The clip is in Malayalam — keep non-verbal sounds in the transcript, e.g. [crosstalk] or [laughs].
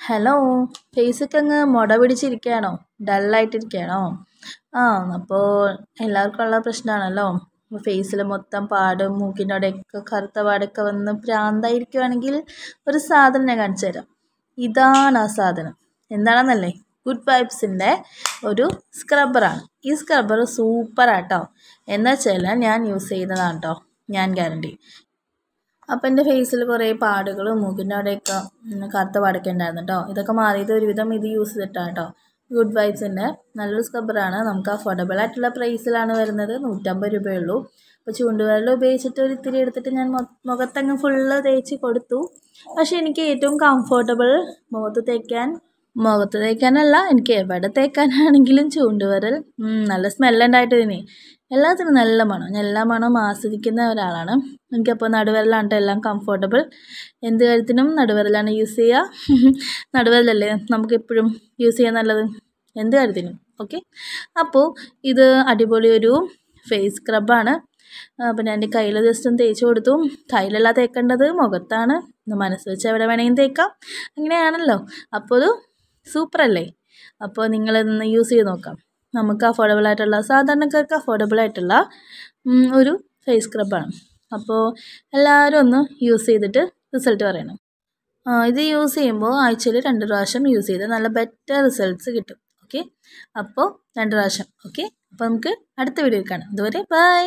ഹലോ ഫേസൊക്കെ അങ്ങ് മുട പിടിച്ചിരിക്കുകയാണോ ഡള്ളായിട്ടിരിക്കുകയാണോ ആ അപ്പോൾ എല്ലാവർക്കും ഉള്ള പ്രശ്നമാണല്ലോ ഫേസിൽ മൊത്തം പാടും മൂക്കിന്റെ അവിടെയൊക്കെ കറുത്ത പാടൊക്കെ വന്ന് പ്രാന്തായിരിക്കുവാണെങ്കിൽ ഒരു സാധനം ഞാൻ കാണിച്ചു തരാം. ഇതാണ് ആ സാധനം. എന്താണെന്നല്ലേ? ഗുഡ് വൈബ്സിന്റെ ഒരു സ്ക്രബ്ബറാണ് ഈ സ്ക്രബ്ബർ സൂപ്പറാട്ടോ എന്നുവെച്ചാൽ ഞാൻ യൂസ് ചെയ്തതാണ് കേട്ടോ ഞാൻ ഗ്യാരണ്ടി അപ്പം എന്റെ ഫേസിൽ കുറേ പാടുകളും മൂക്കിന്റെ അവിടെയൊക്കെ കറുത്ത പാടൊക്കെ ഉണ്ടായിരുന്നു കേട്ടോ ഇതൊക്കെ മാറിയത് ഒരുവിധം ഇത് യൂസ് ചെയ്തിട്ടാണ് കേട്ടോ ഗുഡ് വൈബ്സിന്റെ നല്ലൊരു സ്ക്രബ്ബറാണ് നമുക്ക് അഫോർഡബിൾ ആയിട്ടുള്ള പ്രൈസിലാണ് വരുന്നത്. നൂറ്റമ്പത് രൂപയേ ഉള്ളൂ. അപ്പോൾ ചൂണ്ടുവിരൽ ഉപയോഗിച്ചിട്ട് ഒരു ഇത്തിരി എടുത്തിട്ട് ഞാൻ മുഖത്തങ്ങ് ഫുള്ള് തേച്ച് കൊടുത്തു. പക്ഷേ എനിക്ക് ഏറ്റവും കംഫർട്ടബിൾ മുഖത്ത് തേക്കാൻ മുഖത്ത് തേക്കാനല്ല എനിക്ക് എവിടെ തേക്കാനാണെങ്കിലും ചൂണ്ടുവിരൽ നല്ല സ്മെല്ലുണ്ടായിട്ട് ഇതിന് എല്ലാത്തിനും നല്ല മണം. ഞാൻ എല്ലാ മണവും ആസ്വദിക്കുന്ന ഒരാളാണ്. എനിക്കപ്പോൾ നടുവിരലാണ് എല്ലാം കംഫർട്ടബിൾ എന്ത് കാര്യത്തിനും നടുവിരലാണ് യൂസ് ചെയ്യുക [laughs] നടുവിരലല്ലേ നമുക്കെപ്പോഴും യൂസ് ചെയ്യാൻ നല്ലത്? എന്ത് കാര്യത്തിനും. ഓക്കെ അപ്പോൾ ഇത് അടിപൊളി ഒരു ഫേസ് സ്ക്രബാണ് അപ്പോൾ ഞാൻ എന്റെ കയ്യിൽ ജസ്റ്റ് ഒന്ന് തേച്ച് കൊടുത്തു. കയ്യിലല്ല തേക്കേണ്ടത് മുഖത്താണ്. മനസ്സ് വെച്ച് എവിടെ വേണമെങ്കിലും തേക്കാം. അങ്ങനെയാണല്ലോ. അപ്പോൾ അത് സൂപ്പറല്ലേ അപ്പോൾ നിങ്ങളിതൊന്ന് യൂസ് ചെയ്ത് നോക്കാം. നമുക്ക് അഫോർഡബിൾ ആയിട്ടുള്ള സാധാരണക്കാർക്ക് അഫോർഡബിൾ ആയിട്ടുള്ള ഒരു ഫേസ് സ്ക്രബാണ് അപ്പോൾ എല്ലാവരും ഒന്ന് യൂസ് ചെയ്തിട്ട് റിസൾട്ട് പറയണം. ഇത് യൂസ് ചെയ്യുമ്പോൾ ആഴ്ചയിൽ രണ്ട് പ്രാവശ്യം യൂസ് ചെയ്ത് നല്ല ബെറ്റർ റിസൾട്ട്സ് കിട്ടും. ഓക്കെ അപ്പോൾ രണ്ട് പ്രാവശ്യം. ഓക്കെ അപ്പോൾ നമുക്ക് അടുത്ത വീഡിയോ കാണാം. അതുവരെ ബൈ